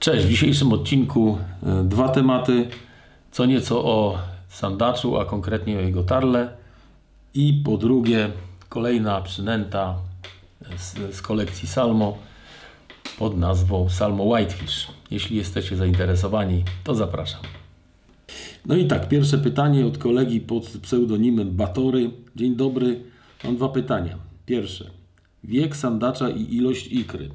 Cześć, w dzisiejszym odcinku e, dwa tematy. Co nieco o sandaczu, a konkretnie o jego tarle. I po drugie, kolejna przynęta z, z kolekcji Salmo pod nazwą Salmo Whitefish. Jeśli jesteście zainteresowani, to zapraszam. No i tak, pierwsze pytanie od kolegi pod pseudonimem Batory. Dzień dobry, mam dwa pytania. Pierwsze, wiek sandacza i ilość ikry.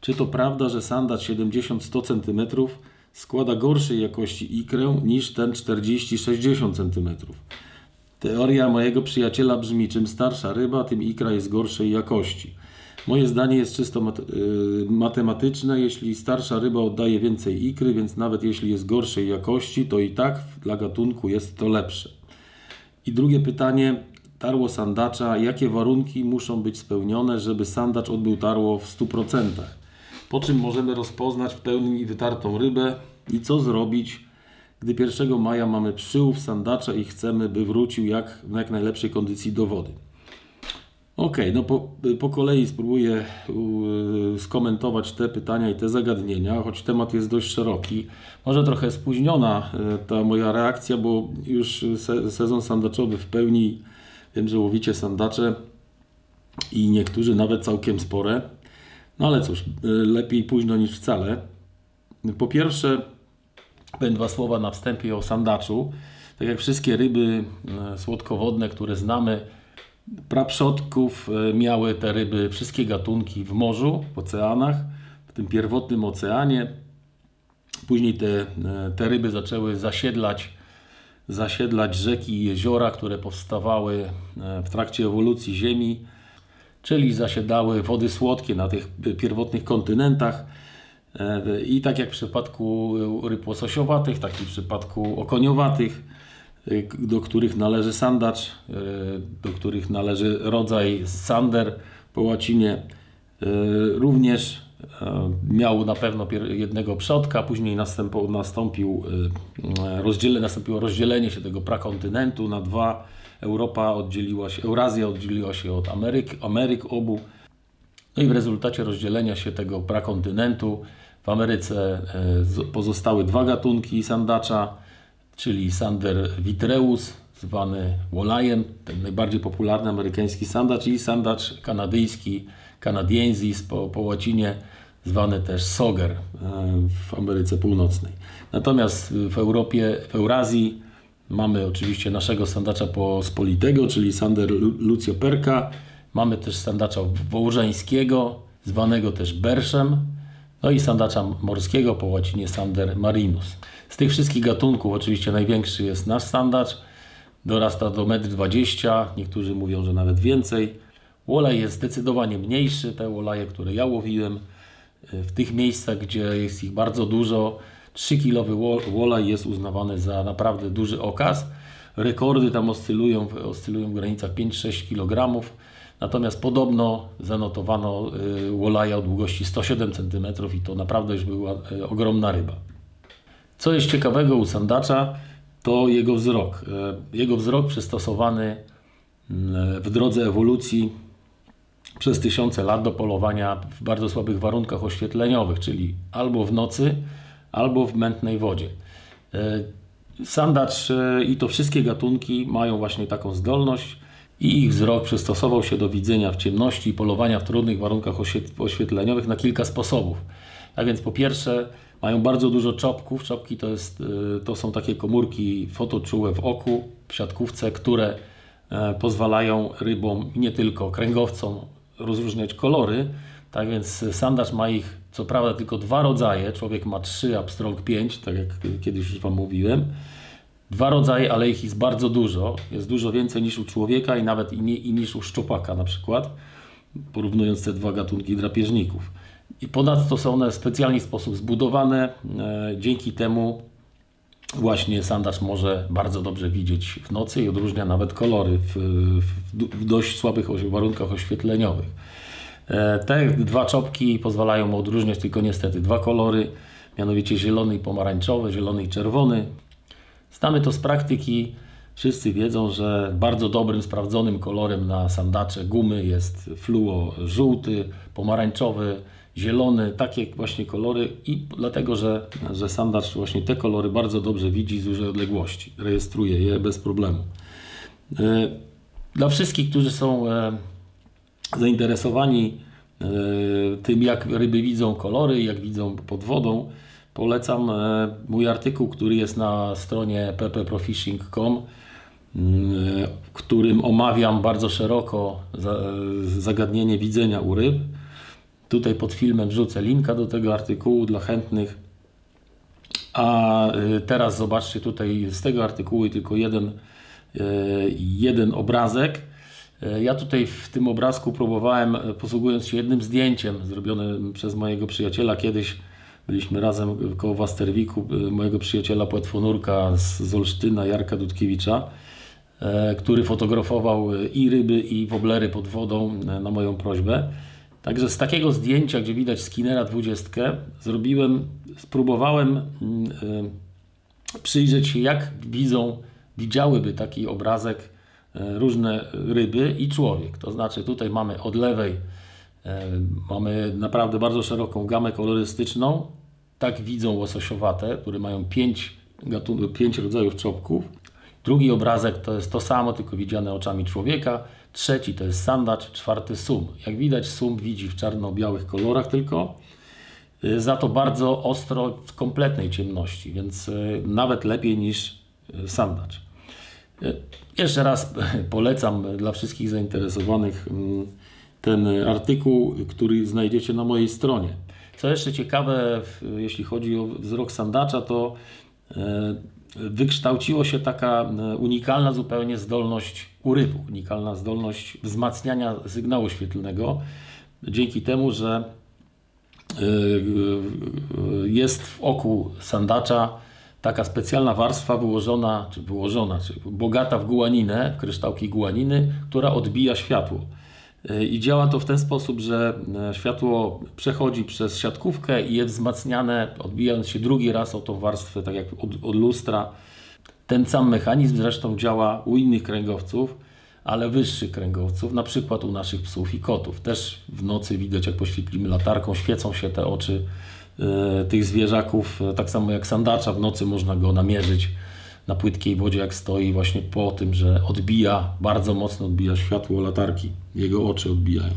Czy to prawda, że sandacz 70-100 cm składa gorszej jakości ikrę niż ten 40-60 cm? Teoria mojego przyjaciela brzmi, czym starsza ryba, tym ikra jest gorszej jakości. Moje zdanie jest czysto mat y, matematyczne. Jeśli starsza ryba oddaje więcej ikry, więc nawet jeśli jest gorszej jakości, to i tak dla gatunku jest to lepsze. I drugie pytanie, tarło sandacza. Jakie warunki muszą być spełnione, żeby sandacz odbył tarło w 100%? Po czym możemy rozpoznać w pełni wytartą rybę i co zrobić, gdy 1 maja mamy przyłów sandacza i chcemy, by wrócił jak, w jak najlepszej kondycji do wody. Ok, no po, po kolei spróbuję skomentować te pytania i te zagadnienia, choć temat jest dość szeroki. Może trochę spóźniona e, ta moja reakcja, bo już se, sezon sandaczowy w pełni, wiem, że łowicie sandacze i niektórzy nawet całkiem spore. No ale cóż, e, lepiej późno niż wcale. Po pierwsze, powiem dwa słowa na wstępie o sandaczu. Tak jak wszystkie ryby e, słodkowodne, które znamy, praprzodków e, miały te ryby, wszystkie gatunki w morzu, w oceanach, w tym pierwotnym oceanie. Później te, te ryby zaczęły zasiedlać, zasiedlać rzeki i jeziora, które powstawały w trakcie ewolucji Ziemi czyli zasiadały wody słodkie na tych pierwotnych kontynentach. E, I tak jak w przypadku ryb łososiowatych, tak i w przypadku okoniowatych, e, do których należy sandacz, e, do których należy rodzaj sander po łacinie, również miał na pewno jednego przodka, później nastąpił, nastąpił rozdzielenie, nastąpiło rozdzielenie się tego prakontynentu na dwa Europa oddzieliła się, Eurazja oddzieliła się od Ameryk, Ameryk obu. No i w rezultacie rozdzielenia się tego prakontynentu w Ameryce e, pozostały dwa gatunki sandacza, czyli sander vitreus, zwany wolajem, ten najbardziej popularny amerykański sandacz i sandacz kanadyjski, canadiensis po, po łacinie, zwany też soger e, w Ameryce Północnej. Natomiast w Europie, w Eurazji Mamy oczywiście naszego sandacza pospolitego, czyli sander lucioperka. Mamy też sandacza wołżańskiego, zwanego też berszem. No i sandacza morskiego po łacinie sander marinus. Z tych wszystkich gatunków oczywiście największy jest nasz sandacz. Dorasta do 1,20 m, niektórzy mówią, że nawet więcej. Wolej jest zdecydowanie mniejszy. Te woleje, które ja łowiłem w tych miejscach, gdzie jest ich bardzo dużo, 3-kilowy walleye jest uznawany za naprawdę duży okaz. Rekordy tam oscylują, oscylują w granicach 5-6 kg. Natomiast podobno zanotowano y, wolaja o długości 107 cm i to naprawdę już była y, ogromna ryba. Co jest ciekawego u sandacza, to jego wzrok. Y, jego wzrok przystosowany w drodze ewolucji przez tysiące lat do polowania w bardzo słabych warunkach oświetleniowych, czyli albo w nocy, albo w mętnej wodzie. E, sandacz e, i to wszystkie gatunki mają właśnie taką zdolność i ich wzrok przystosował się do widzenia w ciemności i polowania w trudnych warunkach oświetleniowych na kilka sposobów. A więc po pierwsze mają bardzo dużo czopków. Czopki to, jest, e, to są takie komórki fotoczułe w oku, w siatkówce, które pozwalają rybom, nie tylko kręgowcom, rozróżniać kolory. Tak więc sandacz ma ich co prawda tylko dwa rodzaje, człowiek ma trzy, a pstrąg pięć, tak jak kiedyś już Wam mówiłem. Dwa rodzaje, ale ich jest bardzo dużo. Jest dużo więcej niż u człowieka i nawet i, nie, i niż u szczupaka na przykład, porównując te dwa gatunki drapieżników. I ponadto są one w specjalny sposób zbudowane. E, dzięki temu właśnie sandacz może bardzo dobrze widzieć w nocy i odróżnia nawet kolory w, w, w dość słabych warunkach oświetleniowych. E, te dwa czopki pozwalają mu odróżniać tylko niestety dwa kolory, mianowicie zielony i pomarańczowy, zielony i czerwony. Znamy to z praktyki. Wszyscy wiedzą, że bardzo dobrym, sprawdzonym kolorem na sandacze gumy jest fluo żółty, pomarańczowy, zielony, takie właśnie kolory i dlatego, że, że sandacz właśnie te kolory bardzo dobrze widzi z dużej odległości, rejestruje je bez problemu. E, dla wszystkich, którzy są e, zainteresowani e, tym, jak ryby widzą kolory, jak widzą pod wodą, polecam mój artykuł, który jest na stronie ppprofishing.com, w którym omawiam bardzo szeroko zagadnienie widzenia u ryb. Tutaj pod filmem wrzucę linka do tego artykułu dla chętnych. A teraz zobaczcie tutaj z tego artykułu tylko jeden E, jeden obrazek. E, ja tutaj w tym obrazku próbowałem, posługując się jednym zdjęciem zrobionym przez mojego przyjaciela kiedyś, byliśmy razem koło Wasterwiku, mojego przyjaciela płetwonurka z Olsztyna, Jarka Dudkiewicza, który fotografował i ryby, i woblery pod wodą na moją prośbę. Także z takiego zdjęcia, gdzie widać Skinnera 20, zrobiłem, spróbowałem mm, przyjrzeć się, jak widzą widziałyby taki obrazek e, różne ryby i człowiek. To znaczy tutaj mamy od lewej e, mamy naprawdę bardzo szeroką gamę kolorystyczną. Tak widzą łososiowate, które mają pięć, pięć rodzajów czopków. Drugi obrazek to jest to samo, tylko widziane oczami człowieka. Trzeci to jest sandacz, czwarty sum. Jak widać, sum widzi w czarno-białych kolorach tylko. E, za to bardzo ostro w kompletnej ciemności, więc nawet lepiej niż sandacz. Jeszcze raz polecam dla wszystkich zainteresowanych mm, ten artykuł, który znajdziecie na mojej stronie. Co jeszcze ciekawe, jeśli chodzi o wzrok sandacza, to wykształciło się taka e, unikalna zupełnie zdolność urywu, unikalna zdolność wzmacniania sygnału świetlnego, dzięki temu, że e, jest w oku sandacza taka specjalna warstwa wyłożona, czy wyłożona, czy bogata w guaninę, w kryształki guaniny, która odbija światło. I działa to w ten sposób, że e, światło przechodzi przez siatkówkę i jest wzmacniane, odbijając się drugi raz o tą warstwę, tak jak od, od lustra. Ten sam mechanizm zresztą działa u innych kręgowców, ale wyższych kręgowców, na przykład u naszych psów i kotów. Też w nocy widać, jak poświetlimy latarką, świecą się te oczy E, tych zwierzaków, e, tak samo jak sandacza w nocy można go namierzyć na płytkiej wodzie jak stoi właśnie po tym, że odbija, bardzo mocno odbija światło latarki, jego oczy odbijają.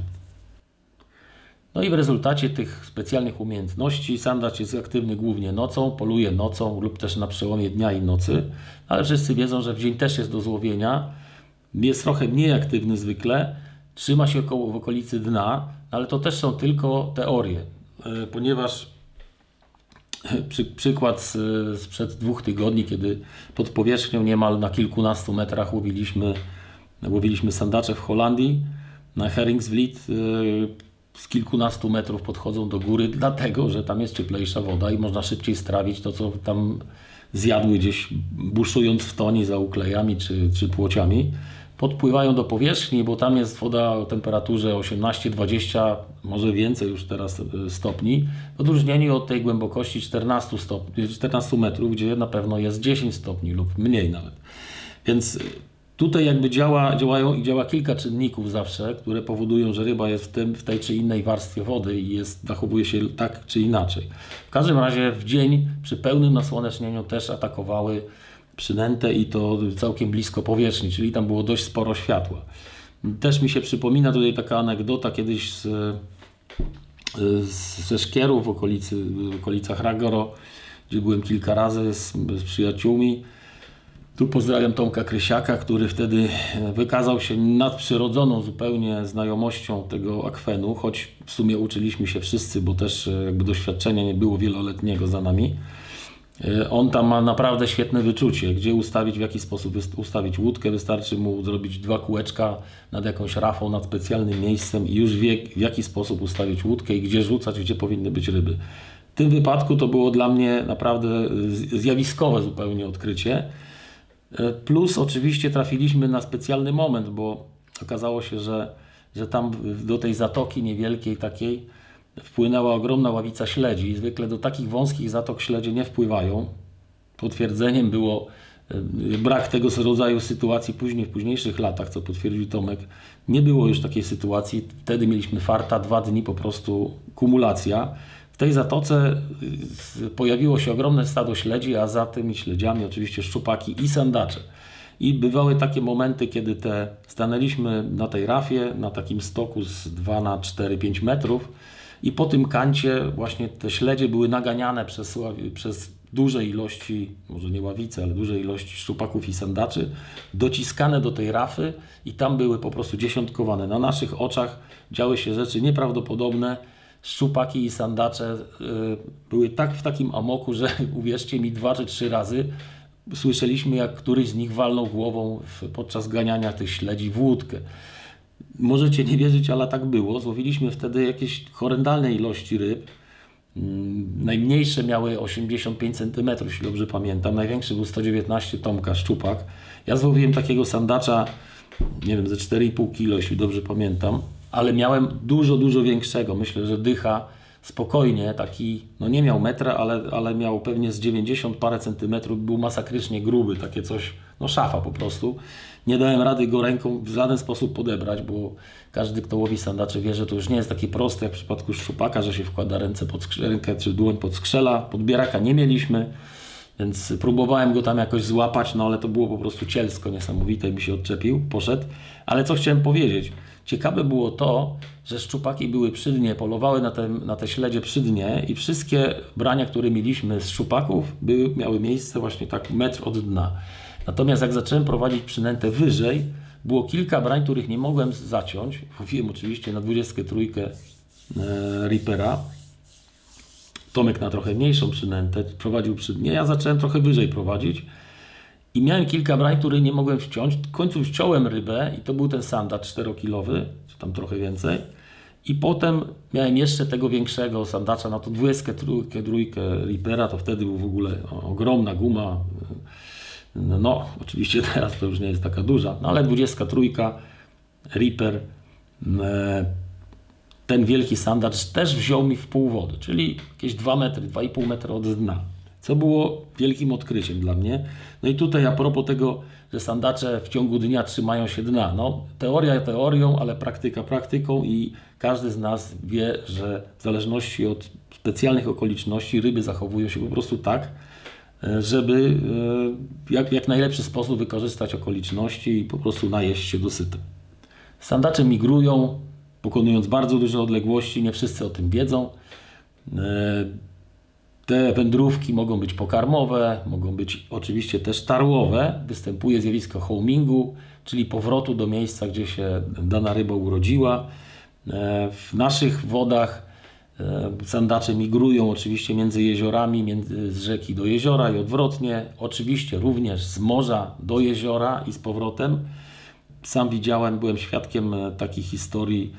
No i w rezultacie tych specjalnych umiejętności sandacz jest aktywny głównie nocą, poluje nocą lub też na przełomie dnia i nocy, ale wszyscy wiedzą, że w dzień też jest do złowienia. Jest trochę mniej aktywny zwykle, trzyma się około, w okolicy dna, ale to też są tylko teorie, e, ponieważ przy, przykład z, sprzed dwóch tygodni, kiedy pod powierzchnią niemal na kilkunastu metrach łowiliśmy, łowiliśmy sandacze w Holandii na Heringsvliet. Y, z kilkunastu metrów podchodzą do góry, dlatego że tam jest cieplejsza woda i można szybciej strawić to, co tam zjadły gdzieś buszując w toni za uklejami czy, czy płociami podpływają do powierzchni, bo tam jest woda o temperaturze 18-20, może więcej już teraz e, stopni, w odróżnieniu od tej głębokości 14, stopni, 14 metrów, gdzie na pewno jest 10 stopni lub mniej nawet. Więc tutaj jakby działa, działają i działa kilka czynników zawsze, które powodują, że ryba jest w, tym, w tej czy innej warstwie wody i jest, zachowuje się tak czy inaczej. W każdym razie w dzień przy pełnym nasłonecznieniu też atakowały przynętę i to całkiem blisko powierzchni, czyli tam było dość sporo światła. Też mi się przypomina tutaj taka anegdota kiedyś z, ze Szkieru w, okolicy, w okolicach Ragoro, gdzie byłem kilka razy z, z przyjaciółmi. Tu pozdrawiam Tomka Krysiaka, który wtedy wykazał się nadprzyrodzoną zupełnie znajomością tego akwenu, choć w sumie uczyliśmy się wszyscy, bo też jakby doświadczenia nie było wieloletniego za nami. E, on tam ma naprawdę świetne wyczucie, gdzie ustawić, w jaki sposób ustawić łódkę. Wystarczy mu zrobić dwa kółeczka nad jakąś rafą, nad specjalnym miejscem i już wie, w jaki sposób ustawić łódkę i gdzie rzucać, gdzie powinny być ryby. W tym wypadku to było dla mnie naprawdę zjawiskowe zupełnie odkrycie. E, plus oczywiście trafiliśmy na specjalny moment, bo okazało się, że, że tam do tej zatoki niewielkiej takiej wpłynęła ogromna ławica śledzi. Zwykle do takich wąskich zatok śledzie nie wpływają. Potwierdzeniem było brak tego rodzaju sytuacji później, w późniejszych latach, co potwierdził Tomek, nie było już takiej sytuacji. Wtedy mieliśmy farta, dwa dni po prostu kumulacja. W tej zatoce pojawiło się ogromne stado śledzi, a za tymi śledziami oczywiście szczupaki i sandacze. I bywały takie momenty, kiedy te stanęliśmy na tej rafie, na takim stoku z 2 na 4-5 metrów i po tym kancie właśnie te śledzie były naganiane przez, przez duże ilości, może nie ławice, ale duże ilości szczupaków i sandaczy, dociskane do tej rafy i tam były po prostu dziesiątkowane. Na naszych oczach działy się rzeczy nieprawdopodobne. Szczupaki i sandacze y, były tak w takim amoku, że uwierzcie mi, dwa czy trzy razy słyszeliśmy, jak któryś z nich walnął głową podczas ganiania tych śledzi w łódkę. Możecie nie wierzyć, ale tak było. Złowiliśmy wtedy jakieś horrendalne ilości ryb. Mm, najmniejsze miały 85 cm, jeśli dobrze pamiętam. Największy był 119 tomka szczupak. Ja złowiłem takiego sandacza, nie wiem, ze 4,5 kg, jeśli dobrze pamiętam, ale miałem dużo, dużo większego. Myślę, że dycha spokojnie, taki, no nie miał metra, ale, ale miał pewnie z 90 parę centymetrów, był masakrycznie gruby, takie coś, no szafa po prostu. Nie dałem rady go ręką w żaden sposób podebrać, bo każdy, kto łowi sandacze wie, że to już nie jest takie proste jak w przypadku szczupaka, że się wkłada ręce pod rękę czy dłoń pod skrzela. Podbieraka nie mieliśmy, więc próbowałem go tam jakoś złapać, no ale to było po prostu cielsko niesamowite mi się odczepił, poszedł. Ale co chciałem powiedzieć? Ciekawe było to, że szczupaki były przy dnie, polowały na te, na te śledzie przy dnie i wszystkie brania, które mieliśmy z szczupaków, były, miały miejsce właśnie tak metr od dna. Natomiast jak zacząłem prowadzić przynętę wyżej, było kilka brań, których nie mogłem zaciąć. Mówiłem oczywiście na 23 e, Reapera. Tomek na trochę mniejszą przynętę prowadził przy dnie. Ja zacząłem trochę wyżej prowadzić. I miałem kilka brań, które nie mogłem wciąć. W końcu wciąłem rybę i to był ten sandacz 4-kilowy, czy tam trochę więcej. I potem miałem jeszcze tego większego sandacza na to 23 trójkę Reapera, to wtedy był w ogóle ogromna guma. No, no, oczywiście teraz to już nie jest taka duża, no ale 23 Reaper, e, ten wielki sandacz też wziął mi w pół wody, czyli jakieś 2 metry, 2,5 metra od dna co było wielkim odkryciem dla mnie. No i tutaj a propos tego, że sandacze w ciągu dnia trzymają się dna. No, teoria teorią, ale praktyka praktyką i każdy z nas wie, że w zależności od specjalnych okoliczności ryby zachowują się po prostu tak, żeby e, jak, jak najlepszy sposób wykorzystać okoliczności i po prostu najeść się dosytem. Sandacze migrują, pokonując bardzo duże odległości, nie wszyscy o tym wiedzą. E, te wędrówki mogą być pokarmowe, mogą być oczywiście też tarłowe. Występuje zjawisko homingu, czyli powrotu do miejsca, gdzie się dana ryba urodziła. E, w naszych wodach e, sandacze migrują oczywiście między jeziorami, między, z rzeki do jeziora i odwrotnie. Oczywiście również z morza do jeziora i z powrotem. Sam widziałem, byłem świadkiem e, takich historii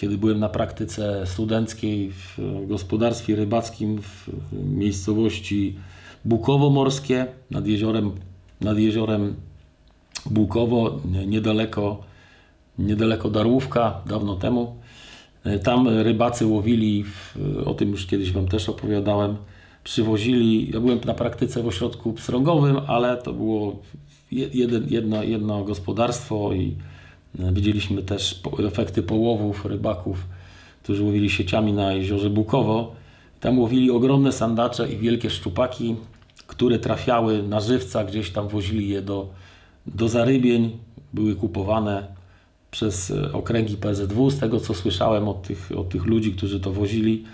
kiedy byłem na praktyce studenckiej w gospodarstwie rybackim w miejscowości Bukowo-Morskie nad jeziorem, nad jeziorem Bukowo, niedaleko, niedaleko Darłówka, dawno temu. Tam rybacy łowili, o tym już kiedyś Wam też opowiadałem, przywozili, ja byłem na praktyce w ośrodku pstrągowym, ale to było jeden, jedno, jedno gospodarstwo i Widzieliśmy też efekty połowów rybaków, którzy łowili sieciami na jeziorze Bukowo. Tam łowili ogromne sandacze i wielkie szczupaki, które trafiały na żywca, gdzieś tam wozili je do, do zarybień, były kupowane przez e, okręgi PZW. Z tego co słyszałem od tych, od tych ludzi, którzy to wozili,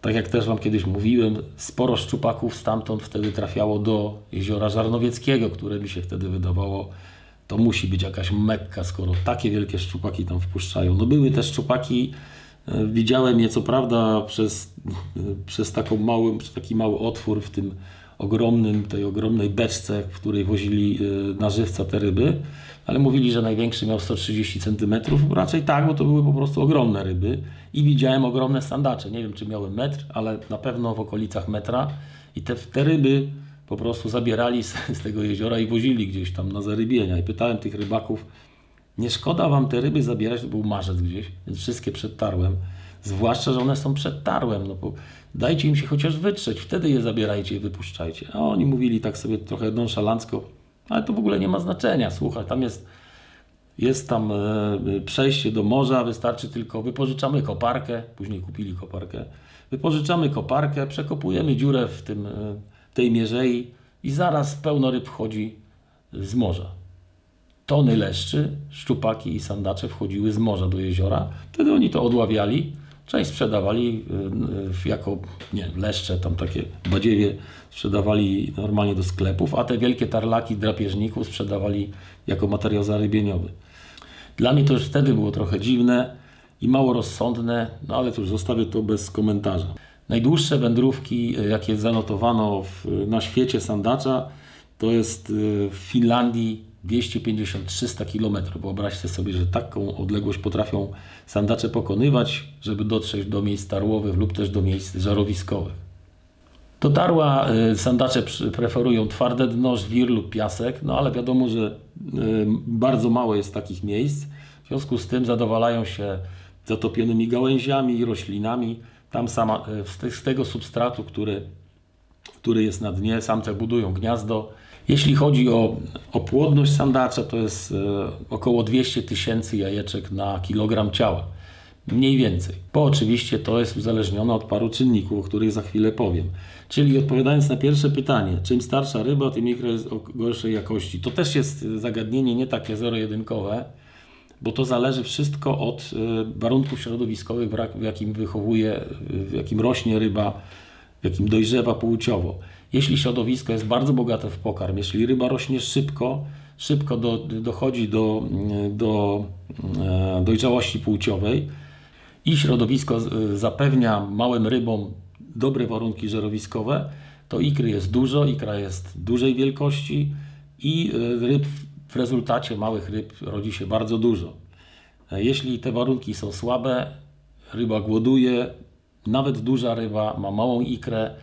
tak jak też Wam kiedyś mówiłem, sporo szczupaków stamtąd wtedy trafiało do jeziora Żarnowieckiego, które mi się wtedy wydawało to musi być jakaś mekka, skoro takie wielkie szczupaki tam wpuszczają. No były te szczupaki, e, widziałem je co prawda przez, e, przez, taką małym, przez taki mały otwór w tym ogromnym, tej ogromnej beczce, w której wozili na żywca te ryby, ale mówili, że największy miał 130 cm. Raczej tak, bo to były po prostu ogromne ryby i widziałem ogromne sandacze. Nie wiem, czy miały metr, ale na pewno w okolicach metra i te, te ryby po prostu zabierali z, z tego jeziora i wozili gdzieś tam na zarybienia. I pytałem tych rybaków, Nie szkoda wam te ryby zabierać, to był marzec gdzieś, więc wszystkie przedtarłem. Zwłaszcza, że one są przedtarłem. No bo dajcie im się chociaż wytrzeć, wtedy je zabierajcie i wypuszczajcie. A oni mówili tak sobie trochę nonszalancko, ale to w ogóle nie ma znaczenia. Słuchaj, tam jest, jest tam e, przejście do morza, wystarczy tylko wypożyczamy koparkę, później kupili koparkę, wypożyczamy koparkę, przekopujemy dziurę w tym, e, tej mierzei i zaraz pełno ryb wchodzi z morza. Tony leszczy, szczupaki i sandacze wchodziły z morza do jeziora. Wtedy oni to odławiali, część sprzedawali y, jako nie, leszcze, tam takie badziewie sprzedawali normalnie do sklepów, a te wielkie tarlaki drapieżników sprzedawali jako materiał zarybieniowy. Dla mnie to już wtedy było trochę dziwne i mało rozsądne, no ale już zostawię to bez komentarza. Najdłuższe wędrówki, y, jakie zanotowano w, na świecie sandacza, to jest y, w Finlandii 250-300 km. Wyobraźcie sobie, że taką odległość potrafią sandacze pokonywać, żeby dotrzeć do miejsc tarłowych lub też do miejsc żarowiskowych. Do tarła y, sandacze preferują twarde dno, żwir lub piasek, no ale wiadomo, że y, bardzo mało jest takich miejsc. W związku z tym zadowalają się zatopionymi gałęziami i roślinami. Tam sama, z tego substratu, który, który jest na dnie, samce budują gniazdo jeśli chodzi o, o płodność sandacza, to jest e, około 200 tysięcy jajeczek na kilogram ciała. Mniej więcej. Bo oczywiście to jest uzależnione od paru czynników, o których za chwilę powiem. Czyli odpowiadając na pierwsze pytanie, czym starsza ryba, tym ikra jest gorszej jakości. To też jest zagadnienie nie takie zero-jedynkowe, bo to zależy wszystko od e, warunków środowiskowych, w jakim wychowuje, w jakim rośnie ryba, w jakim dojrzewa płciowo. Jeśli środowisko jest bardzo bogate w pokarm, jeśli ryba rośnie szybko, szybko do, dochodzi do, do e, dojrzałości płciowej i środowisko zapewnia małym rybom dobre warunki żerowiskowe, to ikry jest dużo, ikra jest dużej wielkości i e, ryb w rezultacie małych ryb rodzi się bardzo dużo. E, jeśli te warunki są słabe, ryba głoduje, nawet duża ryba ma małą ikrę,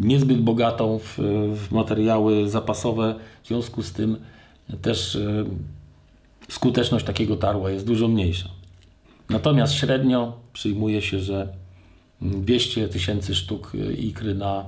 niezbyt bogatą w, w materiały zapasowe, w związku z tym też e, skuteczność takiego tarła jest dużo mniejsza. Natomiast średnio przyjmuje się, że 200 tysięcy sztuk ikry na,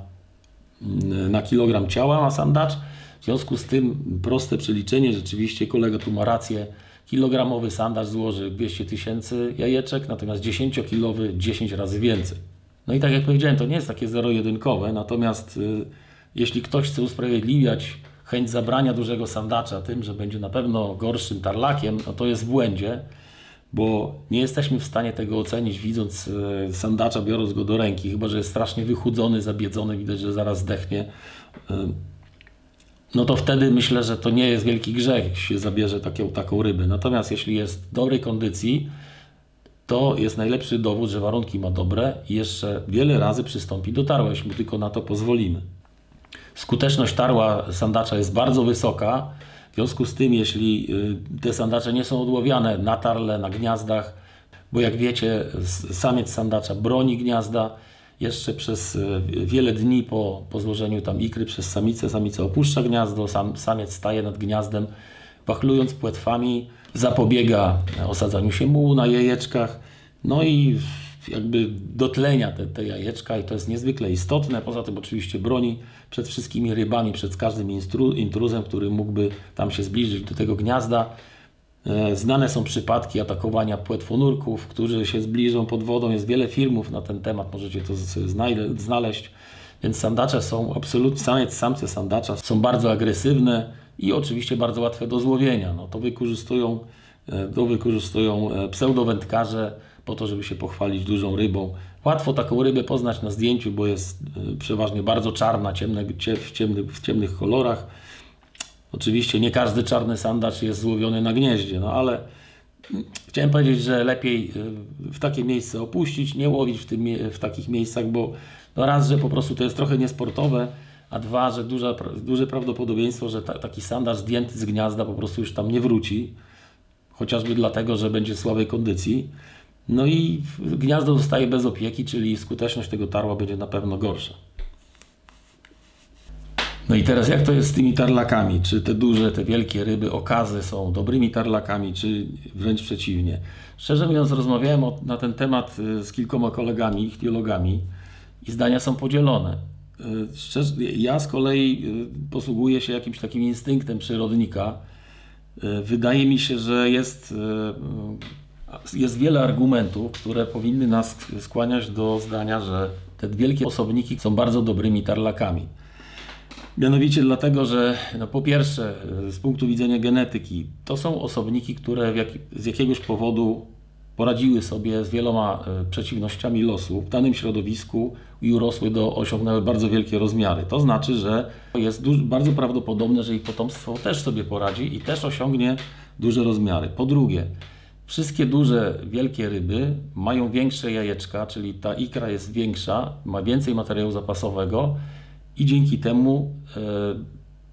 na kilogram ciała ma sandacz. W związku z tym proste przeliczenie, rzeczywiście kolega tu ma rację, kilogramowy sandacz złoży 200 tysięcy jajeczek, natomiast 10-kilowy 10 razy więcej. No i tak jak powiedziałem, to nie jest takie zero-jedynkowe, natomiast y, jeśli ktoś chce usprawiedliwiać chęć zabrania dużego sandacza tym, że będzie na pewno gorszym tarlakiem, no to jest w błędzie, bo nie jesteśmy w stanie tego ocenić widząc y, sandacza, biorąc go do ręki, chyba że jest strasznie wychudzony, zabiedzony, widać, że zaraz zdechnie. Y, no to wtedy myślę, że to nie jest wielki grzech, jeśli się zabierze taką, taką rybę. Natomiast jeśli jest w dobrej kondycji, to jest najlepszy dowód, że warunki ma dobre i jeszcze wiele razy przystąpi do tarła, jeśli mu tylko na to pozwolimy. Skuteczność tarła sandacza jest bardzo wysoka, w związku z tym, jeśli y, te sandacze nie są odłowiane na tarle, na gniazdach, bo jak wiecie, samiec sandacza broni gniazda, jeszcze przez y, wiele dni po, po złożeniu tam ikry przez samicę, samica opuszcza gniazdo, sam, samiec staje nad gniazdem, wachlując płetwami, zapobiega osadzaniu się mułu na jajeczkach, no i jakby dotlenia te, te jajeczka i to jest niezwykle istotne. Poza tym oczywiście broni przed wszystkimi rybami, przed każdym intruzem, który mógłby tam się zbliżyć do tego gniazda. E, znane są przypadki atakowania płetwonurków, którzy się zbliżą pod wodą. Jest wiele filmów na ten temat, możecie to znaleźć. Więc sandacze są absolutnie, samiec, samce sandacza są bardzo agresywne i oczywiście bardzo łatwe do złowienia. No, to wykorzystują, e, to wykorzystują e, pseudowędkarze po to, żeby się pochwalić dużą rybą. Łatwo taką rybę poznać na zdjęciu, bo jest e, przeważnie bardzo czarna, ciemne, w, ciemnych, w ciemnych kolorach. Oczywiście nie każdy czarny sandacz jest złowiony na gnieździe, no ale mm, chciałem powiedzieć, że lepiej w takie miejsce opuścić, nie łowić w, tym, w takich miejscach, bo no raz, że po prostu to jest trochę niesportowe, a dwa, że duże, duże prawdopodobieństwo, że ta, taki sandacz zdjęty z gniazda po prostu już tam nie wróci, chociażby dlatego, że będzie w słabej kondycji. No i gniazdo zostaje bez opieki, czyli skuteczność tego tarła będzie na pewno gorsza. No i teraz jak to jest z tymi tarlakami? Czy te duże, te wielkie ryby, okazy są dobrymi tarlakami, czy wręcz przeciwnie? Szczerze mówiąc, rozmawiałem o, na ten temat y, z kilkoma kolegami, ichtiologami i zdania są podzielone. Szczerze, ja z kolei y, posługuję się jakimś takim instynktem przyrodnika. Wydaje mi się, że jest, jest wiele argumentów, które powinny nas skłaniać do zdania, że te wielkie osobniki są bardzo dobrymi tarlakami. Mianowicie dlatego, że no po pierwsze, z punktu widzenia genetyki, to są osobniki, które jak, z jakiegoś powodu poradziły sobie z wieloma e, przeciwnościami losu w danym środowisku i urosły do, osiągnęły bardzo wielkie rozmiary. To znaczy, że jest bardzo prawdopodobne, że ich potomstwo też sobie poradzi i też osiągnie duże rozmiary. Po drugie, wszystkie duże, wielkie ryby mają większe jajeczka, czyli ta ikra jest większa, ma więcej materiału zapasowego i dzięki temu e,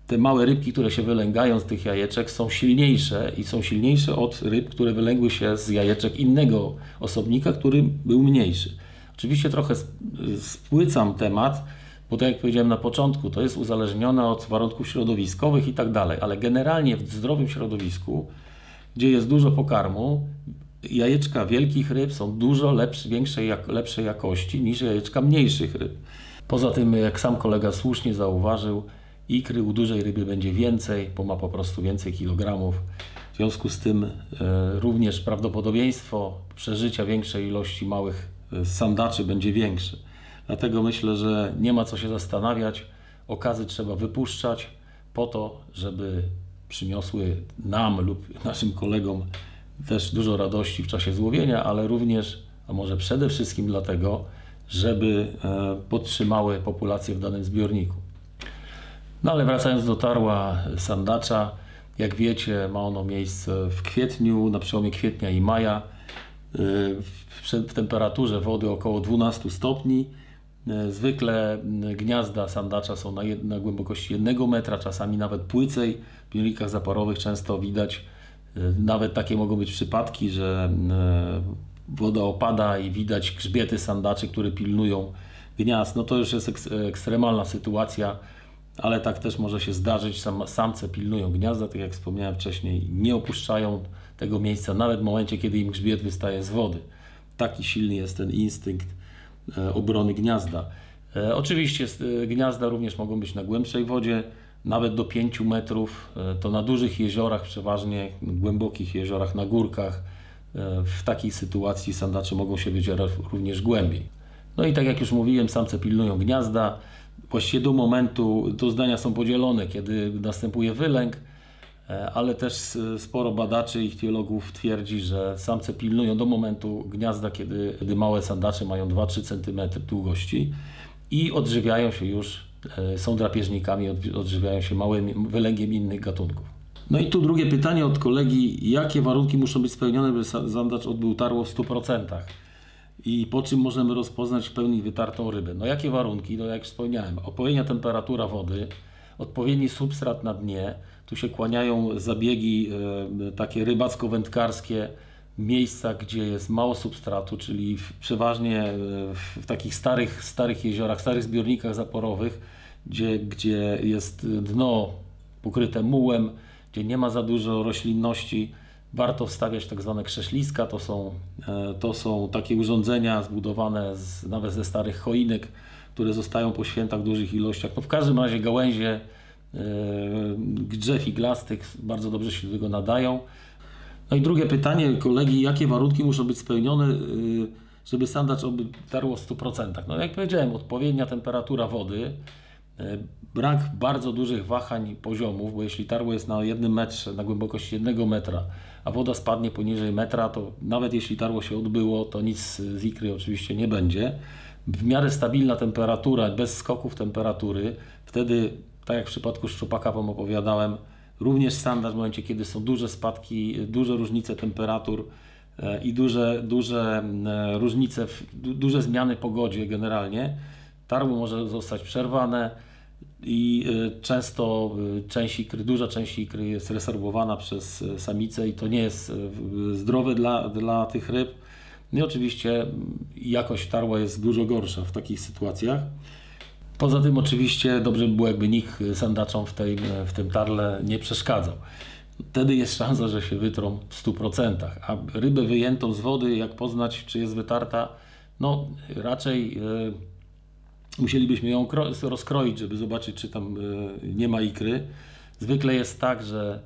te małe rybki, które się wylęgają z tych jajeczek są silniejsze i są silniejsze od ryb, które wylęgły się z jajeczek innego osobnika, który był mniejszy. Oczywiście trochę spłycam temat, bo tak jak powiedziałem na początku, to jest uzależnione od warunków środowiskowych i tak dalej, ale generalnie w zdrowym środowisku, gdzie jest dużo pokarmu, jajeczka wielkich ryb są dużo lepsze, większej, lepszej jakości niż jajeczka mniejszych ryb. Poza tym, jak sam kolega słusznie zauważył, ikry u dużej ryby będzie więcej, bo ma po prostu więcej kilogramów. W związku z tym e, również prawdopodobieństwo przeżycia większej ilości małych e, sandaczy będzie większe. Dlatego myślę, że nie ma co się zastanawiać. Okazy trzeba wypuszczać po to, żeby przyniosły nam lub naszym kolegom też dużo radości w czasie złowienia, ale również, a może przede wszystkim dlatego, żeby e, podtrzymały populację w danym zbiorniku. No ale wracając do tarła sandacza, jak wiecie, ma ono miejsce w kwietniu, na przełomie kwietnia i maja, e, w, temperaturze wody około 12 stopni. E, zwykle gniazda sandacza są na, głębokości 1 metra, czasami nawet płycej. W zbiornikach zaporowych często widać, nawet takie mogą być przypadki, że woda opada i widać grzbiety sandaczy, które pilnują gniazd, no to już jest ekstremalna sytuacja, ale tak też może się zdarzyć. Sam, samce pilnują gniazda, tak jak wspomniałem wcześniej, nie opuszczają tego miejsca nawet w momencie, kiedy im grzbiet wystaje z wody. Taki silny jest ten instynkt e, obrony gniazda. E, oczywiście e, gniazda również mogą być na głębszej wodzie, nawet do 5 metrów. To na dużych jeziorach, przeważnie głębokich jeziorach, na górkach w takiej sytuacji sandacze mogą się wydzierać również głębiej. No i tak jak już mówiłem, samce pilnują gniazda. Właściwie do momentu, to zdania są podzielone, kiedy następuje wylęk, e, ale też sporo badaczy i teologów twierdzi, że samce pilnują do momentu gniazda, kiedy, kiedy małe sandacze mają 2-3 cm długości i odżywiają się już, e, są drapieżnikami, odżywiają się małym wylęgiem innych gatunków. No i tu drugie pytanie od kolegi, jakie warunki muszą być spełnione, by sandacz odbył tarło w 100%? I po czym możemy rozpoznać w pełni wytartą rybę? No jakie warunki? No jak wspomniałem, odpowiednia temperatura wody, odpowiedni substrat na dnie, tu się kłaniają zabiegi e, takie rybacko-wędkarskie, miejsca, gdzie jest mało substratu, czyli w, przeważnie e, w, w takich starych, starych jeziorach, starych zbiornikach zaporowych, gdzie, gdzie jest dno pokryte mułem, gdzie nie ma za dużo roślinności, warto wstawiać tak zwane krzeszliska. To są, e, to są takie urządzenia zbudowane z, nawet ze starych choinek, które zostają po świętach w dużych ilościach. No w każdym razie gałęzie e, drzew iglastych bardzo dobrze się do tego nadają. No i drugie pytanie kolegi, jakie warunki muszą być spełnione, e, żeby sandacz tarło w 100%? No jak powiedziałem, odpowiednia temperatura wody, brak bardzo dużych wahań poziomów, bo jeśli tarło jest na jednym metrze, na głębokości jednego metra, a woda spadnie poniżej metra, to nawet jeśli tarło się odbyło, to nic z ikry oczywiście nie będzie. W miarę stabilna temperatura, bez skoków temperatury, wtedy, tak jak w przypadku szczupaka Wam opowiadałem, również standard w momencie, kiedy są duże spadki, duże różnice temperatur e, i duże, duże e, różnice, duże zmiany pogodzie generalnie, tarło może zostać przerwane, i y, często y, część ikry, duża część ikry jest resorbowana przez y, samicę i to nie jest zdrowe dla, dla tych ryb. No i oczywiście jakość tarła jest dużo gorsza w takich sytuacjach. Poza tym oczywiście dobrze by było, jakby nikt sandaczom w, tej, w tym tarle nie przeszkadzał. Wtedy jest szansa, że się wytrą w 100%. A rybę wyjętą z wody, jak poznać, czy jest wytarta? No raczej e, musielibyśmy ją rozkroić, żeby zobaczyć, czy tam e, nie ma ikry. Zwykle jest tak, że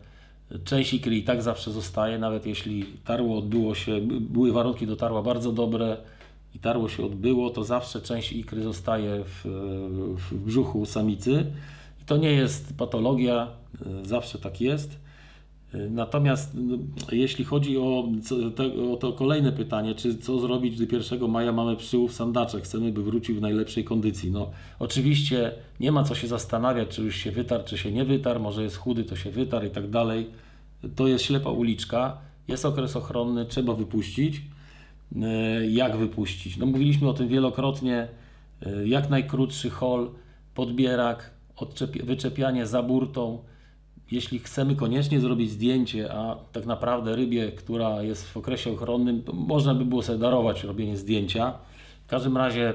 część ikry i tak zawsze zostaje, nawet jeśli tarło odbyło się, były warunki do tarła bardzo dobre, i tarło się odbyło, to zawsze część ikry zostaje w, w brzuchu samicy. I to nie jest patologia, e, zawsze tak jest. Natomiast no, jeśli chodzi o, o, to kolejne pytanie, czy co zrobić, gdy 1 maja mamy przyłów sandaczek, chcemy, by wrócił w najlepszej kondycji. No, oczywiście nie ma co się zastanawiać, czy już się wytarł, czy się nie wytarł, może jest chudy, to się wytarł i tak dalej. To jest ślepa uliczka, jest okres ochronny, trzeba wypuścić. E, jak wypuścić. No mówiliśmy o tym wielokrotnie, e, jak najkrótszy hol, podbierak, wyczepianie za burtą. Jeśli chcemy koniecznie zrobić zdjęcie, a tak naprawdę rybie, która jest w okresie ochronnym, można by było sobie darować robienie zdjęcia. W każdym razie,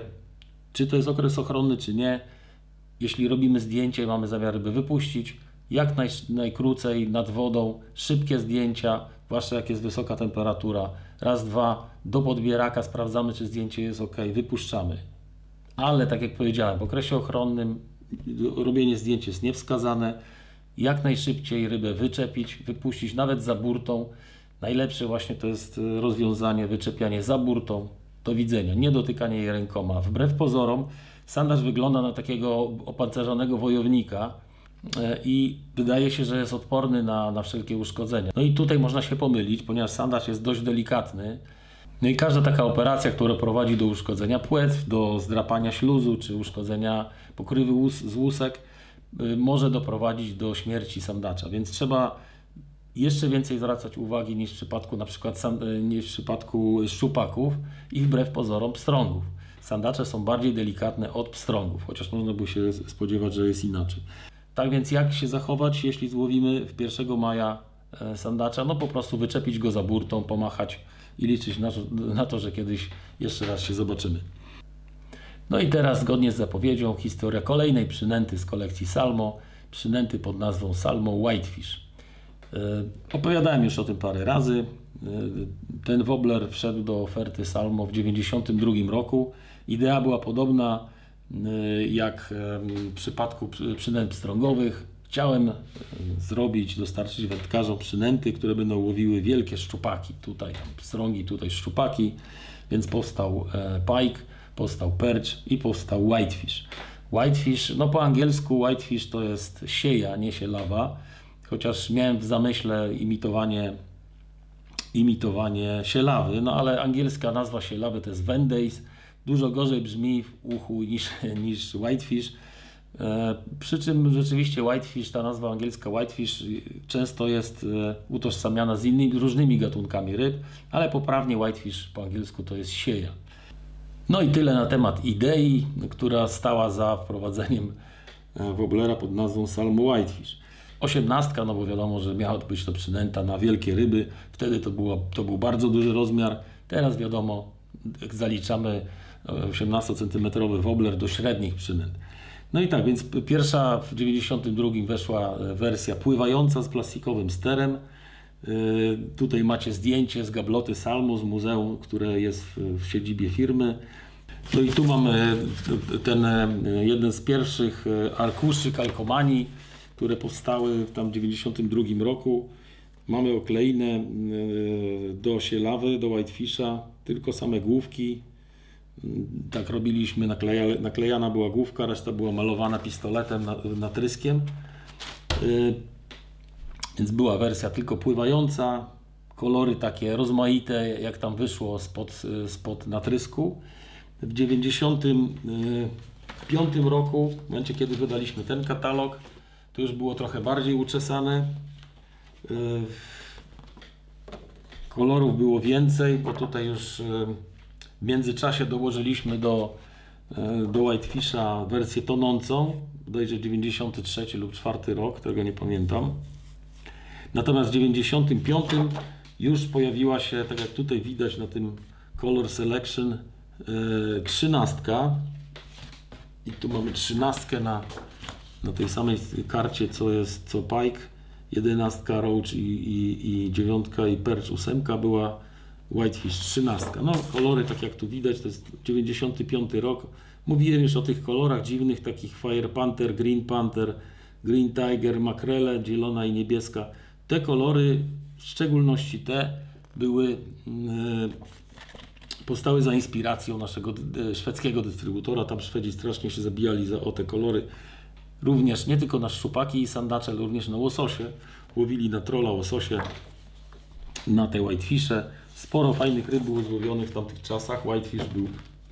czy to jest okres ochronny, czy nie, jeśli robimy zdjęcie mamy zamiar ryby wypuścić, jak naj, najkrócej nad wodą, szybkie zdjęcia, zwłaszcza jak jest wysoka temperatura. Raz, dwa, do podbieraka sprawdzamy, czy zdjęcie jest ok, wypuszczamy. Ale tak jak powiedziałem, w okresie ochronnym robienie zdjęć jest niewskazane. Jak najszybciej rybę wyczepić, wypuścić nawet za burtą. Najlepsze właśnie to jest e, rozwiązanie wyczepianie za burtą. Do widzenia, nie dotykanie jej rękoma. Wbrew pozorom, sandaż wygląda na takiego opancerzonego wojownika, E, i wydaje się, że jest odporny na, na wszelkie uszkodzenia. No i tutaj można się pomylić, ponieważ sandaż jest dość delikatny. No i każda taka operacja, która prowadzi do uszkodzenia płetw, do zdrapania śluzu czy uszkodzenia pokrywy z łusek, y, może doprowadzić do śmierci sandacza. Więc trzeba jeszcze więcej zwracać uwagi niż w przypadku na przykład y, niż w przypadku szczupaków i wbrew pozorom pstrągów. Sandacze są bardziej delikatne od pstrągów, chociaż można by się spodziewać, że jest inaczej. Tak więc jak się zachować, jeśli złowimy w 1 maja e, sandacza? No po prostu wyczepić go za burtą, pomachać i liczyć na to, że kiedyś jeszcze raz się zobaczymy. No i teraz zgodnie z zapowiedzią historia kolejnej przynęty z kolekcji Salmo, przynęty pod nazwą Salmo Whitefish. E, opowiadałem już o tym parę razy. E, ten wobbler wszedł do oferty Salmo w 1992 roku. Idea była podobna Y, jak w przypadku przynęt pstrągowych. Chciałem zrobić, dostarczyć wędkarzom przynęty, które będą łowiły wielkie szczupaki. Tutaj tam pstrągi, tutaj szczupaki, więc powstał e, pike, powstał perch i powstał whitefish. Whitefish, no po angielsku whitefish to jest sieja, nie sielawa, chociaż miałem w zamyśle imitowanie imitowanie sielawy, no ale angielska nazwa sielawy to jest Vendays, dużo gorzej brzmi w uchu niż, niż whitefish. E, przy czym rzeczywiście whitefish, ta nazwa angielska whitefish często jest e, utożsamiana z innymi, różnymi gatunkami ryb, ale poprawnie whitefish po angielsku to jest sieja. No i tyle na temat idei, która stała za wprowadzeniem e, woblera pod nazwą Salmo Whitefish. Osiemnastka, no bo wiadomo, że miała być to przynęta na wielkie ryby. Wtedy to, to był bardzo duży rozmiar. Teraz wiadomo, zaliczamy 18 cm wobler do średnich przynęt. No i tak, więc pierwsza w 92 weszła wersja pływająca z plastikowym sterem. Y, tutaj macie zdjęcie z gabloty Salmo z muzeum, które jest w, siedzibie firmy. No i tu mamy ten e, jeden z pierwszych arkuszy kalkomanii, które powstały w tam 92 roku. Mamy okleinę do sielawy, do whitefisha, tylko same główki, tak robiliśmy, nakleja, naklejana była główka, reszta była malowana pistoletem, natryskiem. Więc była wersja tylko pływająca, kolory takie rozmaite, jak tam wyszło spod, spod natrysku. W 1995 roku, w momencie kiedy wydaliśmy ten katalog, to już było trochę bardziej uczesane. Yy, kolorów było więcej, bo tutaj już yy, w międzyczasie dołożyliśmy do, do Whitefisha wersję tonącą, bodajże 93 lub 4 rok, tego nie pamiętam. Natomiast w 95 już pojawiła się, tak jak tutaj widać na tym Color Selection, 13. I tu mamy trzynastkę na, na tej samej karcie, co jest co Pike. Jedenastka Roach i, i, i dziewiątka i Perch ósemka była Whitefish trzynastka. No kolory, tak jak tu widać, to jest 95 rok. Mówiłem już o tych kolorach dziwnych, takich Fire Panther, Green Panther, Green Tiger, makrele, zielona i niebieska. Te kolory, w szczególności te, były mm, powstały za inspiracją naszego szwedzkiego dystrybutora. Tam Szwedzi strasznie się zabijali za, o te kolory. Również nie tylko na szczupaki i sandacze, ale również na łososie. Łowili na trola łososie, na te whitefishe. Sporo fajnych ryb było złowionych w tamtych czasach. Whitefish był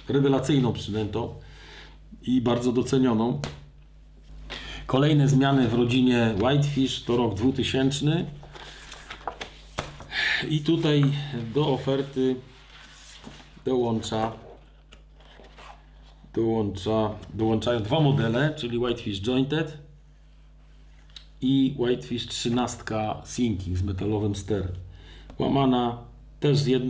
rewelacyjną przynętą i bardzo docenioną. Kolejne zmiany w rodzinie Whitefish to rok 2000. I tutaj do oferty dołącza dołącza, dołączają dwa modele, czyli Whitefish Jointed i Whitefish 13 Sinking z metalowym sterem. Łamana też jed,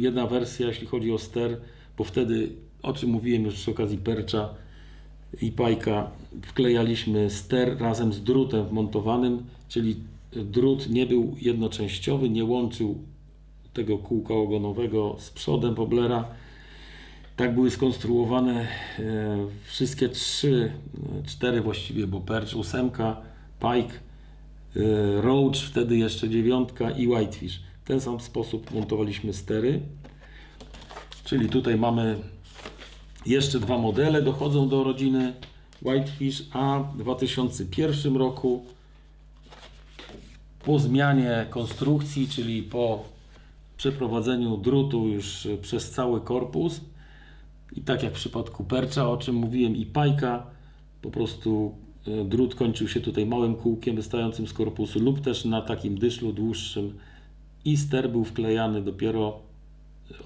jedna wersja, jeśli chodzi o ster, bo wtedy, o czym mówiłem już przy okazji percza i pajka, wklejaliśmy ster razem z drutem wmontowanym, czyli drut nie był jednoczęściowy, nie łączył tego kółka ogonowego z przodem woblera. Tak były skonstruowane e, wszystkie trzy, e, cztery właściwie, bo perch, ósemka, pike, e, roach, wtedy jeszcze dziewiątka i whitefish. W ten sam sposób montowaliśmy stery. Czyli tutaj mamy jeszcze dwa modele, dochodzą do rodziny. Whitefish, a w 2001 roku. Po zmianie konstrukcji, czyli po przeprowadzeniu drutu już przez cały korpus. I tak jak w przypadku percza, o czym mówiłem, i pajka, po prostu e, drut kończył się tutaj małym kółkiem wystającym z korpusu lub też na takim dyszlu dłuższym. I ster był wklejany dopiero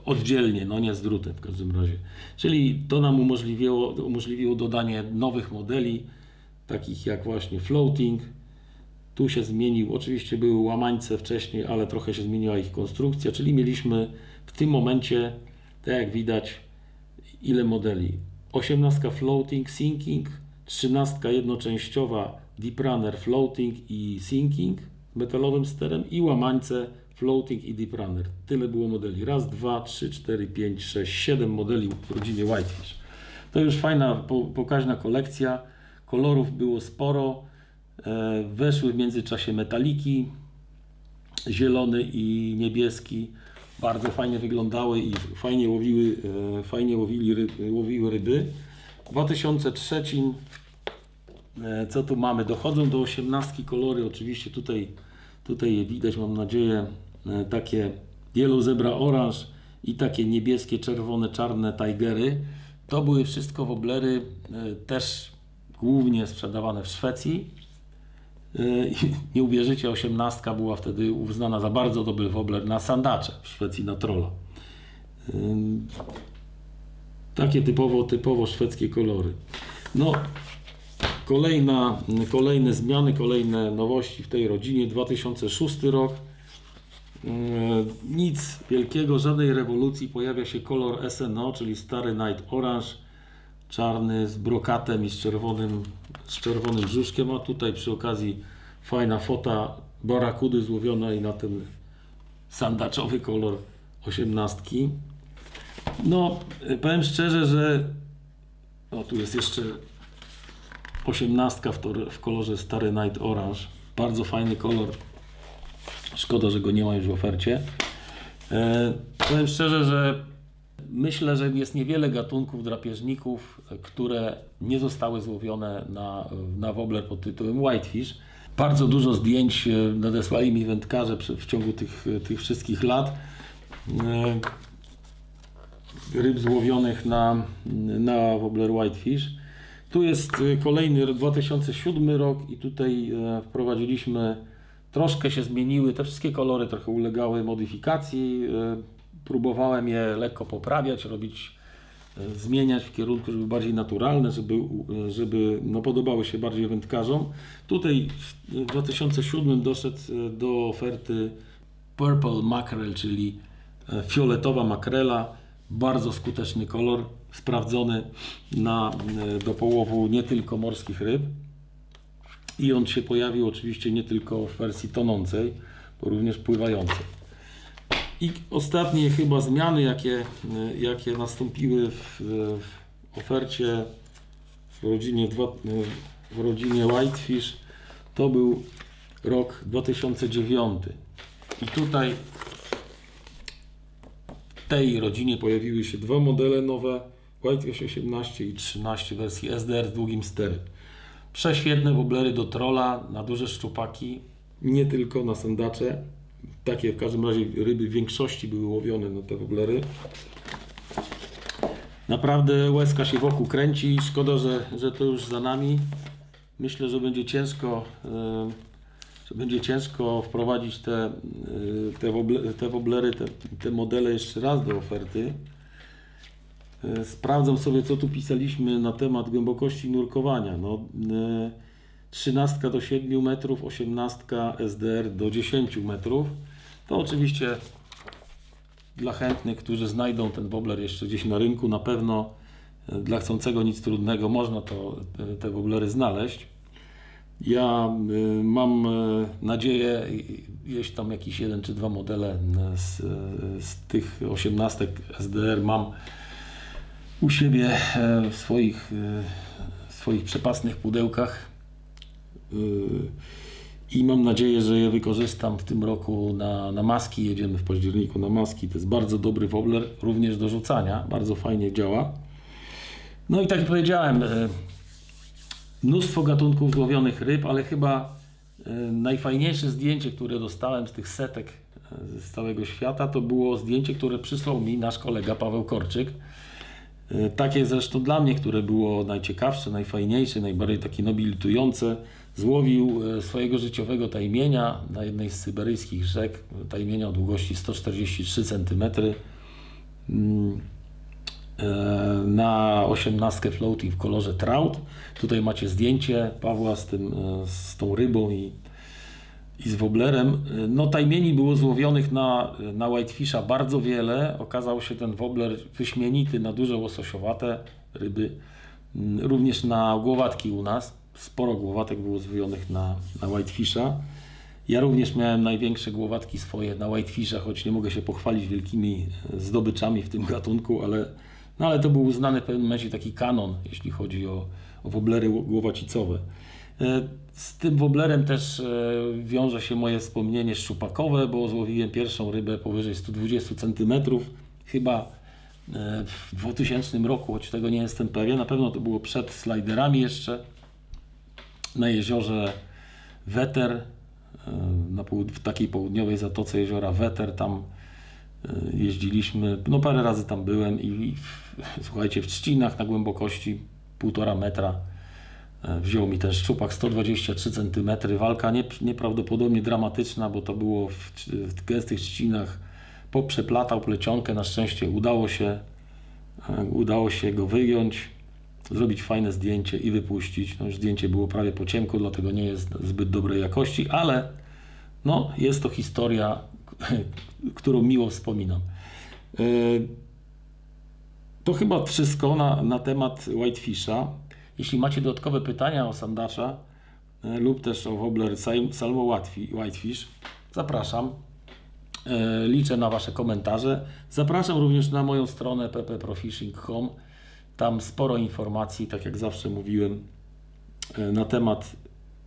oddzielnie, no nie z drutem w każdym razie. Czyli to nam umożliwiło, umożliwiło dodanie nowych modeli, takich jak właśnie floating. Tu się zmienił, oczywiście były łamańce wcześniej, ale trochę się zmieniła ich konstrukcja, czyli mieliśmy w tym momencie, tak jak widać, ile modeli? 18 floating, sinking, 13 jednoczęściowa deep runner floating i sinking metalowym sterem i łamańce floating i deep runner. Tyle było modeli. Raz, dwa, trzy, cztery, pięć, sześć, siedem modeli w rodzinie Whitefish. To już fajna, po, pokaźna kolekcja. Kolorów było sporo. E, weszły w międzyczasie metaliki, zielony i niebieski. Bardzo fajnie wyglądały i fajnie łowiły, e, fajnie łowili, ry, łowiły ryby. W 2003 e, co tu mamy? Dochodzą do 18 kolory. Oczywiście tutaj, tutaj je widać, mam nadzieję, takie Yellow Zebra Orange i takie niebieskie, czerwone, czarne Tigery. To były wszystko woblery e, też głównie sprzedawane w Szwecji. E, Nie uwierzycie, 18 była wtedy uznana za bardzo dobry wobler na sandacze w Szwecji na trolla. Ym, Takie typowo, typowo szwedzkie kolory. No, kolejna, kolejne zmiany, kolejne nowości w tej rodzinie. 2006 rok. Yy, Nic wielkiego, żadnej rewolucji. Pojawia się kolor SNO, czyli stary Night Orange, czarny z brokatem i z czerwonym, z czerwonym brzuszkiem. A tutaj przy okazji fajna fota barakudy złowionej na ten sandaczowy kolor osiemnastki. No, powiem szczerze, że o tu jest jeszcze osiemnastka w, w kolorze stary Night Orange. Bardzo fajny kolor. Szkoda, że go nie ma już w ofercie. E, powiem szczerze, że myślę, że jest niewiele gatunków drapieżników, e, które nie zostały złowione na, na wobler pod tytułem Whitefish. Bardzo dużo zdjęć e, nadesłali mi wędkarze w ciągu tych, tych wszystkich lat. E, ryb złowionych na, na Wobbler Whitefish. Tu jest y, kolejny rok, 2007 rok i tutaj e, wprowadziliśmy, troszkę się zmieniły, te wszystkie kolory trochę ulegały modyfikacji. e, Próbowałem je lekko poprawiać, robić, e, zmieniać w kierunku, żeby bardziej naturalne, żeby, e, żeby no, podobały się bardziej wędkarzom. Tutaj w 2007 doszedł do oferty Purple Mackerel, czyli fioletowa makrela. Bardzo skuteczny kolor, sprawdzony na, do połowu nie tylko morskich ryb. I on się pojawił oczywiście nie tylko w wersji tonącej, bo również pływającej. I ostatnie chyba zmiany, jakie, e, jakie nastąpiły w, w ofercie w rodzinie, e, w rodzinie Whitefish, to był rok 2009. I tutaj w tej rodzinie pojawiły się dwa modele nowe, Whitefish 18 i 13 wersji SDR z długim sterem. Prześwietne woblery do trola na duże szczupaki, nie tylko na sandacze. Takie w każdym razie ryby w większości były łowione na te woblery. Naprawdę łezka się wokół kręci. Szkoda, że, że to już za nami. Myślę, że będzie ciężko, e, że będzie ciężko wprowadzić te, e, te, woble, te woblery, te, te modele jeszcze raz do oferty. E, Sprawdzam sobie, co tu pisaliśmy na temat głębokości nurkowania. No, 13 do 7 metrów, 18 SDR do 10 metrów. To oczywiście dla chętnych, którzy znajdą ten wobler jeszcze gdzieś na rynku, na pewno e, dla chcącego nic trudnego można to, te, woblery znaleźć. Ja mam nadzieję, jeśli tam jakiś jeden czy dwa modele z, z tych 18 SDR mam u siebie e, w swoich, w swoich przepasnych pudełkach y, i mam nadzieję, że je wykorzystam w tym roku na, na maski. Jedziemy w październiku na maski. To jest bardzo dobry wobler, również do rzucania. Bardzo fajnie działa. No i tak jak powiedziałem, e, mnóstwo gatunków złowionych ryb, ale chyba e, najfajniejsze zdjęcie, które dostałem z tych setek e, z całego świata, to było zdjęcie, które przysłał mi nasz kolega Paweł Korczyk. Takie zresztą dla mnie, które było najciekawsze, najfajniejsze, najbardziej takie nobilitujące złowił e, swojego życiowego tajmienia na jednej z syberyjskich rzek, tajmienia o długości 143 cm mm, e, na 18 floating w kolorze trout. Tutaj macie zdjęcie Pawła z, tym, z tą rybą i, i z woblerem. No tajmieni było złowionych na, na whitefisha bardzo wiele. Okazał się ten wobler wyśmienity na duże łososiowate ryby, mm, również na głowatki u nas sporo głowatek było zwyonych na, na Whitefisha. Ja również miałem największe głowatki swoje na Whitefisha, choć nie mogę się pochwalić wielkimi e, zdobyczami w tym gatunku, ale, no ale to był uznany w pewnym momencie taki kanon, jeśli chodzi o, o woblery głowacicowe. E, z tym woblerem też e, wiąże się moje wspomnienie szczupakowe, bo złowiłem pierwszą rybę powyżej 120 cm, chyba w 2000 roku, choć tego nie jestem pewien. Na pewno to było przed sliderami jeszcze na jeziorze Weter, e, na w takiej południowej zatoce jeziora Weter, tam e, jeździliśmy, no parę razy tam byłem i w, słuchajcie, w trzcinach na głębokości 1,5 metra e, wziął mi ten szczupak 123 cm, walka nie, nieprawdopodobnie dramatyczna, bo to było w, w gęstych trzcinach, poprzeplatał plecionkę, na szczęście udało się, udało się go wyjąć, zrobić fajne zdjęcie i wypuścić. No zdjęcie było prawie po ciemku, dlatego nie jest zbyt dobrej jakości, ale no, jest to historia, którą miło wspominam. E, to chyba wszystko na, na temat Whitefisha. Jeśli macie dodatkowe pytania o sandacza e, lub też o wobler Salmo Whitefish, zapraszam. E, liczę na Wasze komentarze. Zapraszam również na moją stronę ppprofishing.com tam sporo informacji, tak jak zawsze mówiłem, e, na temat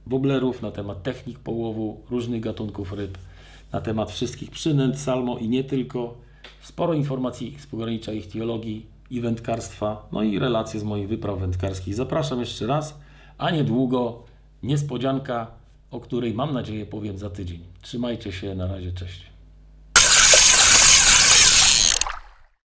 woblerów, na temat technik połowu, różnych gatunków ryb, na temat wszystkich przynęt, salmo i nie tylko. Sporo informacji z pogranicza ich teologii i wędkarstwa, no i relacje z moich wypraw wędkarskich. Zapraszam jeszcze raz, a niedługo niespodzianka, o której mam nadzieję powiem za tydzień. Trzymajcie się, na razie, cześć.